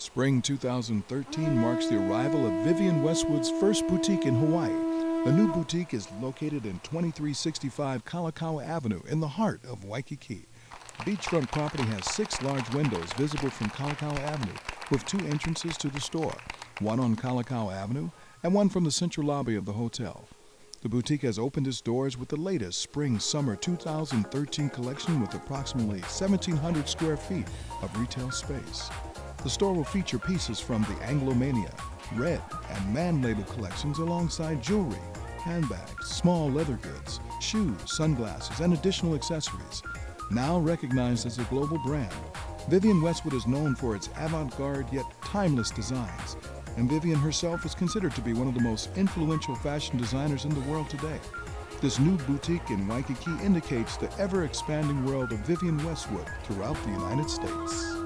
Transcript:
Spring 2013 marks the arrival of Vivienne Westwood's first boutique in Hawaii. The new boutique is located in 2365 Kalakaua Avenue in the heart of Waikiki. Beachfront property has six large windows visible from Kalakaua Avenue with two entrances to the store, one on Kalakaua Avenue and one from the central lobby of the hotel. The boutique has opened its doors with the latest spring summer 2013 collection with approximately 1,700 square feet of retail space. The store will feature pieces from the Anglomania, Red, and Man label collections alongside jewelry, handbags, small leather goods, shoes, sunglasses, and additional accessories. Now recognized as a global brand, Vivienne Westwood is known for its avant-garde yet timeless designs, and Vivienne herself is considered to be one of the most influential fashion designers in the world today. This new boutique in Waikiki indicates the ever-expanding world of Vivienne Westwood throughout the United States.